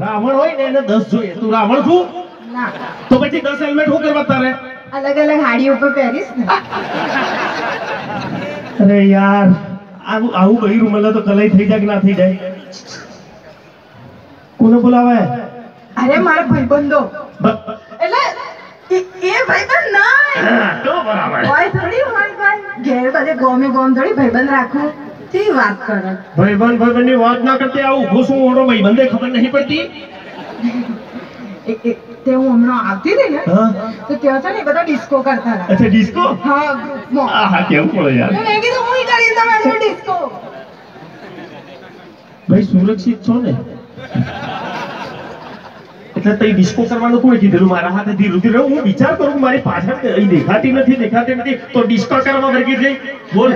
રાવણ હોય ને એને દસ જોઈએ. તું રાવણ છું? ના. તો પછી દસ હેલ્મેટ શું કરવા તારે? અલગ અલગ હાડી ઉપર પહેરીશ ને. અરે યાર આવું આવું બૈરું મળે તો કલાઈ થઈ જાય કે ના થઈ જાય? કોને બોલાવે? અરે મારા ભાઈબંધો. એટલે એ- ભાઈબંધ ના તો બરાબર. હોય થોડી હોય ભાઈ. ઘેર બધે ગોમે ગોમ થોડી ભાઈબંધ રાખું. કેવી વાત કરે. ભાઈબંધ ભાઈબંધની વાત ના કરતી આવું ઘૂસું ઓડો ભાઈબંધે ખબર નહીં પડતી? એ- એ- તે હું હમણાં આવતી હતી ને તો ત્યાં છે ને બધા ડિસ્કો કરતા હતા. અચ્છા ડિસ્કો હા ગ્રુપમાં આ હા કેવું પડે યાર. મેં કીધું હું કરી તમારે ડિસ્કો ભાઈ સુરક્ષિત છો ને? એટલે તઈ ડિસ્કો કરવાનું કોઈ કીધેલું? મારા હાથે ધીરું ધીરું હું વિચાર કરું મારી પાછળ દેખાતી નથી દેખાતી નથી. તો ડિસ્કો કરવા વર્ગી જઈ બોલ.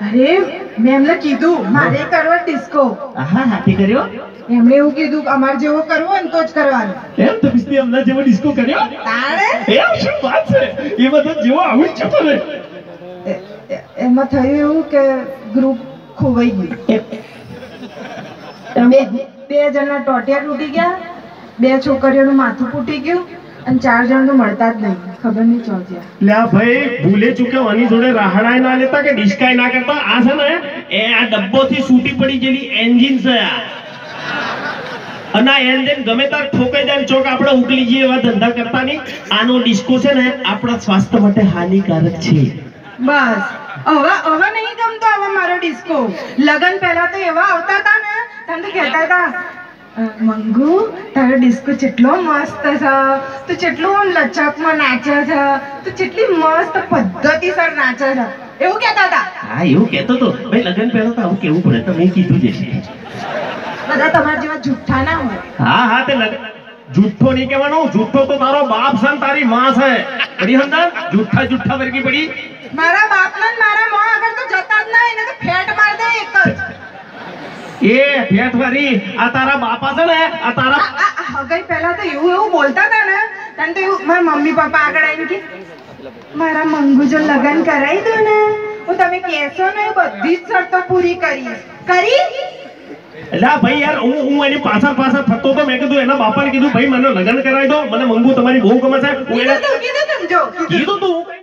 અરે મેં એમને કીધું મારે કરવો ડિસ્કો હા હાથી કર્યો? એમણે એવું કીધું કે અમારે જેવો કરવો હોય ને તો જ કરવાનું. એમ તો બિસ્તી અમને જેવો ડિસ્કો કર્યો? તારે એમ શું વાત છે? એ બધું જેવો આવું જ એ- એમાં થયું એવું કે ગ્રુપ ખોવાઈ ગયું. બે બે જણના ટોટિયા તૂટી ગયા બે છોકરીઓનું માથું ફૂટી ગયું અને ચાર જણ તો મળતા જ નહીં. ખબર નહીં ચોથ્યા લ્યા ભાઈ ભૂલે ચૂક્યો આની જોડે રાહડાય ના લેતા કે ડિસ્કાય ના કરતા? આ છે ને એ આ ડબ્બોથી છૂટી પડી ગયેલી એન્જિન છે આ. અને આ એન્જિન ગમે તાર ઠોકાઈ જાય ચોક આપણે ઉકલી જઈએ એવા ધંધા કરતા નહીં. આનો ડિસ્કો છે ને આપણા સ્વાસ્થ્ય માટે હાનિકારક છે. બસ. હવે હવે નહીં ગમતો હવે મારો ડિસ્કો લગન પહેલા તો એવા આવતા હતા ને તમને કહેતા હતા "અ, મંગુ તારો ડિસ્કો કેટલો મસ્ત છે તું કેટલું આમ લચકમાં નાચે છે તું કેટલી મસ્ત પદ્ધતિસર નાચે છે એવું કહેતા હતા હા એવું કહેતો તો ભાઈ લગન પહેલો તો આવું કેવું પડે તમે કીધું જ છે બધા તમારા જેવા જુઠ્ઠા ના હોય હા હા તે લગન જુઠ્ઠો નહીં કહેવાનો જુઠ્ઠો તો તારો બાપ છે તારી માં છે પડી સમજા જુઠ્ઠા જુઠ્ઠા વર્ગી પડી મારા એ ભેટવારી આ તારા બાપા છે ને આ તારા આ પહેલા તો એવું એવું બોલતા હતા ને તને તો એવું મારા મમ્મી પપ્પા આગળ આવીને કે મારા મંગુ જો લગન કરાવી દો ને હું તમે કહેશો ને બધી જ શરતો પૂરી કરી કરી? એટલે ભાઈ યાર હું હું એની પાછળ પાછળ ફરતો તો મેં કીધું એના બાપાને કીધું ભાઈ મને લગ્ન કરાવી દો મને મંગુ તમારી બહુ ગમે છે. હું એને કીધું તું કીધું તું જો કીધું. કીધું તું.